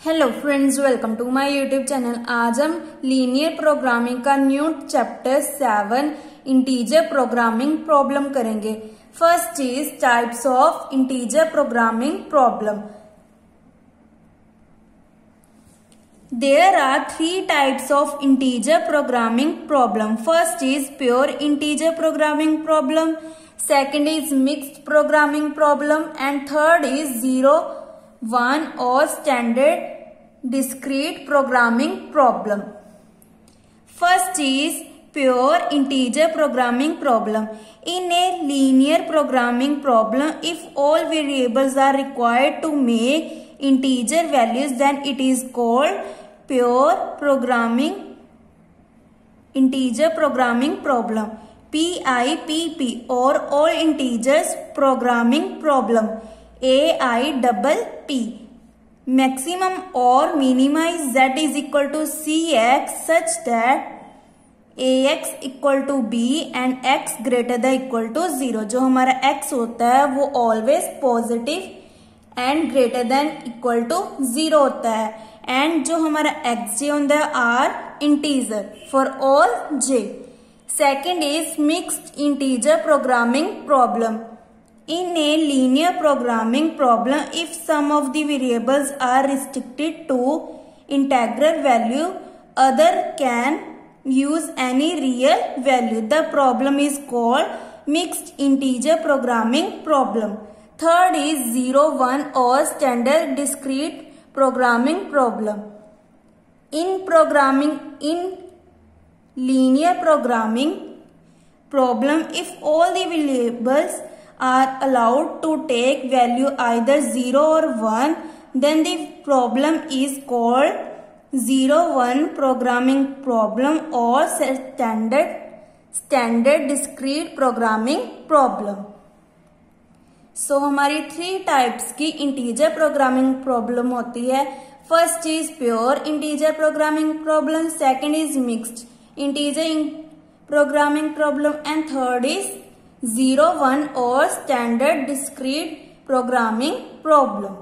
Hello friends welcome to my YouTube channel आज हम linear programming का new chapter seven integer programming problem करेंगे। First is types of integer programming problem there are three types of integer programming problem first is pure integer programming problem second is mixed programming problem and third is zero one or standard discrete programming problem. First is pure integer programming problem. In a linear programming problem, if all variables are required to make integer values, then it is called pure programming integer programming problem. PIPP or all integers programming problem. A I double P. Maximum or minimize z is equal to Cx such that ax equal to B and x greater the equal to zero जो हमारा x होता है, वो always positive and greater than equal to zero होता है. And जो हमारा x जे होता है are integer for all j second is mixed integer programming problem In a linear programming problem, if some of the variables are restricted to integral value, other can use any real value. The problem is called mixed integer programming problem. Third is 0, 1 or standard discrete programming problem. In programming, in linear programming problem, if all the variables are allowed to take value either 0 or 1 then the problem is called 0 1 programming problem or standard standard discrete programming problem so so, हमारी three types की integer programming problem होती है first is pure integer programming problem second is mixed integer programming problem and third is zero one और standard discrete programming problem